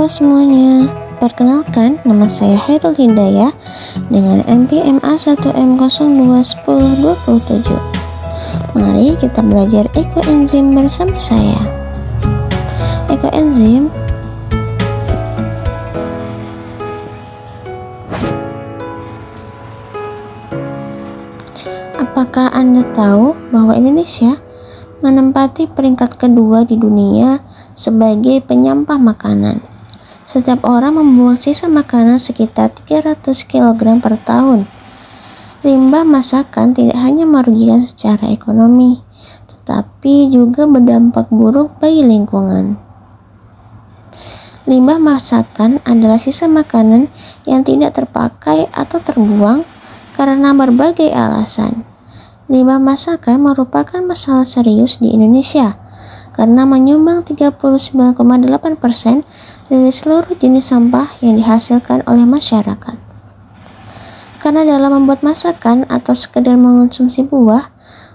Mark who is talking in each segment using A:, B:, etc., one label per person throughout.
A: Halo semuanya, perkenalkan nama saya Hairul Hidayah dengan NPMA 1M021027. Mari kita belajar ekoenzim bersama saya. Ekoenzim Apakah Anda tahu bahwa Indonesia menempati peringkat kedua di dunia sebagai penyampah makanan. Setiap orang membuang sisa makanan sekitar 300 kg per tahun. Limbah masakan tidak hanya merugikan secara ekonomi, tetapi juga berdampak buruk bagi lingkungan. Limbah masakan adalah sisa makanan yang tidak terpakai atau terbuang karena berbagai alasan Limbah masakan merupakan masalah serius di Indonesia karena menyumbang 39,8% dari seluruh jenis sampah yang dihasilkan oleh masyarakat. Karena dalam membuat masakan atau sekedar mengonsumsi buah,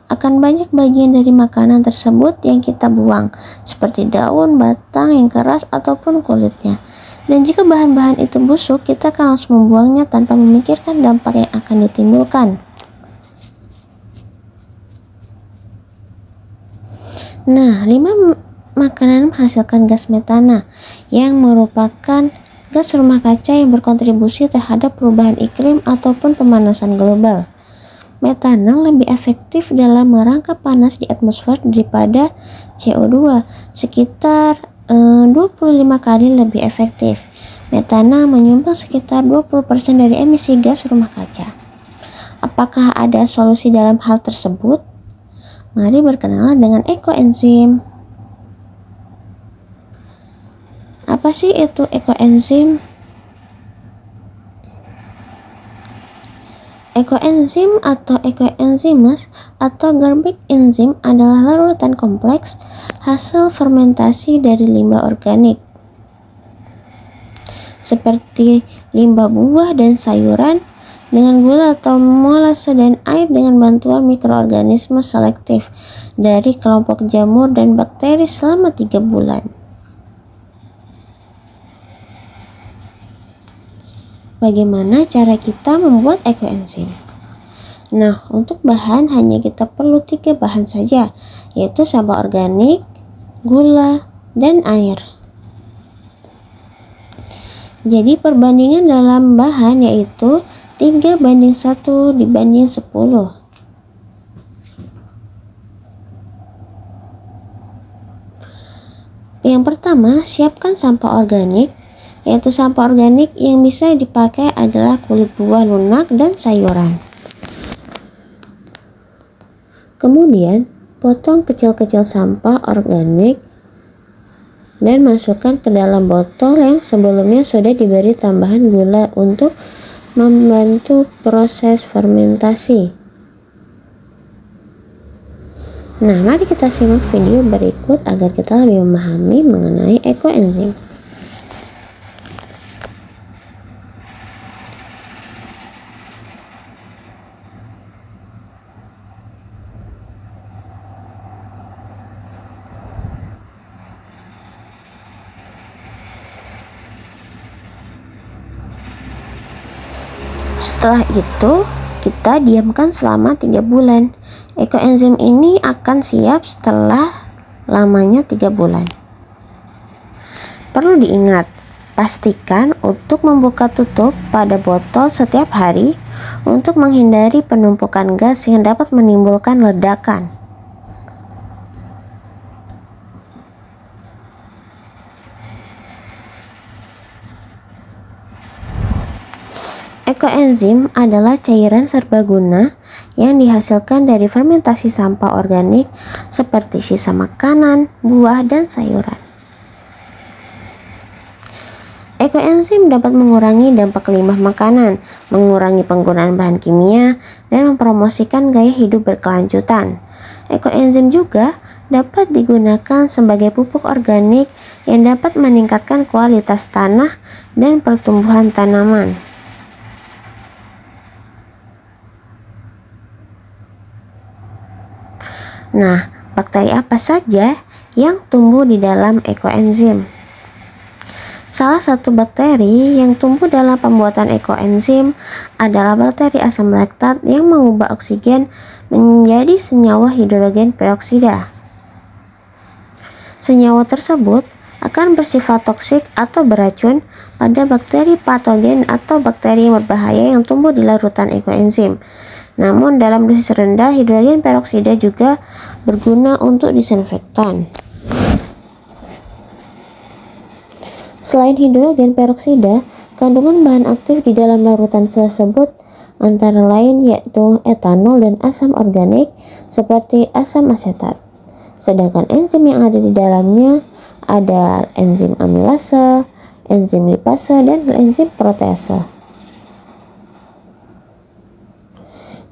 A: akan banyak bagian dari makanan tersebut yang kita buang, seperti daun, batang yang keras, ataupun kulitnya. Dan jika bahan-bahan itu busuk, kita akan langsung membuangnya tanpa memikirkan dampak yang akan ditimbulkan. Nah, lima makanan menghasilkan gas metana yang merupakan gas rumah kaca yang berkontribusi terhadap perubahan iklim ataupun pemanasan global. Metana lebih efektif dalam merangkap panas di atmosfer daripada CO2, sekitar eh, 25 kali lebih efektif. Metana menyumbang sekitar 20% dari emisi gas rumah kaca. Apakah ada solusi dalam hal tersebut? Mari berkenalan dengan ekoenzim. Apa sih itu ekoenzim? Ekoenzim atau ekoenzimes atau garbage enzim adalah larutan kompleks hasil fermentasi dari limbah organik seperti limbah buah dan sayuran dengan gula atau molase dan air dengan bantuan mikroorganisme selektif dari kelompok jamur dan bakteri selama tiga bulan. Bagaimana cara kita membuat ekoenzim? Nah, untuk bahan hanya kita perlu tiga bahan saja, yaitu sampah organik, gula, dan air. Jadi perbandingan dalam bahan yaitu 3 banding 1 dibanding 10 Yang pertama, siapkan sampah organik yaitu sampah organik yang bisa dipakai adalah kulit buah lunak dan sayuran. Kemudian, potong kecil-kecil sampah organik dan masukkan ke dalam botol yang sebelumnya sudah diberi tambahan gula untuk membantu proses fermentasi. Nah, mari kita simak video berikut agar kita lebih memahami mengenai ekoenzim. Setelah itu, kita diamkan selama 3 bulan. Ekoenzim ini akan siap setelah lamanya 3 bulan. Perlu diingat, pastikan untuk membuka tutup pada botol setiap hari untuk menghindari penumpukan gas yang dapat menimbulkan ledakan. Ekoenzim adalah cairan serbaguna yang dihasilkan dari fermentasi sampah organik seperti sisa makanan, buah, dan sayuran. Ekoenzim dapat mengurangi dampak limbah makanan, mengurangi penggunaan bahan kimia, dan mempromosikan gaya hidup berkelanjutan. Ekoenzim juga dapat digunakan sebagai pupuk organik yang dapat meningkatkan kualitas tanah dan pertumbuhan tanaman. Nah, bakteri apa saja yang tumbuh di dalam ekoenzim? Salah satu bakteri yang tumbuh dalam pembuatan ekoenzim adalah bakteri asam laktat yang mengubah oksigen menjadi senyawa hidrogen peroksida. Senyawa tersebut akan bersifat toksik atau beracun pada bakteri patogen atau bakteri berbahaya yang tumbuh di larutan ekoenzim. Namun dalam dosis rendah hidrogen peroksida juga berguna untuk disinfektan. Selain hidrogen peroksida, kandungan bahan aktif di dalam larutan tersebut antara lain yaitu etanol dan asam organik seperti asam asetat. Sedangkan enzim yang ada di dalamnya ada enzim amilase, enzim lipase, dan enzim protease.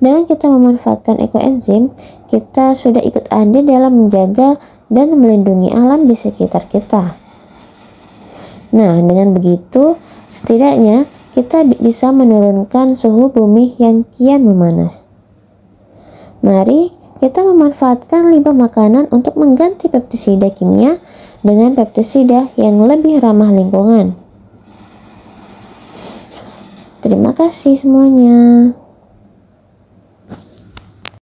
A: Dengan kita memanfaatkan ekoenzim, kita sudah ikut andil dalam menjaga dan melindungi alam di sekitar kita. Nah, dengan begitu, setidaknya kita bisa menurunkan suhu bumi yang kian memanas. Mari kita memanfaatkan limbah makanan untuk mengganti pestisida kimia dengan pestisida yang lebih ramah lingkungan. Terima kasih semuanya.